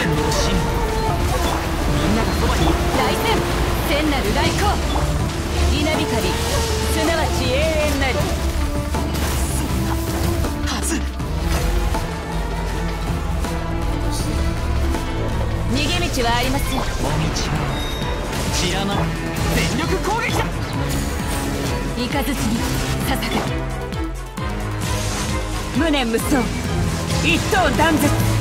戦の神みん。ながそばに大戦天なる大光稲光すなわち永遠なりそん。なはず逃げ道はありません。お道は散らば全力攻撃だイカズチにささ無念無双一刀断絶